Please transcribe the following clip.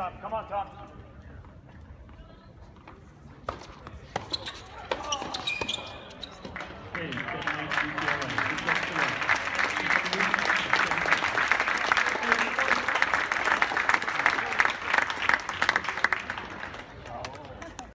stop. Come on, Tom.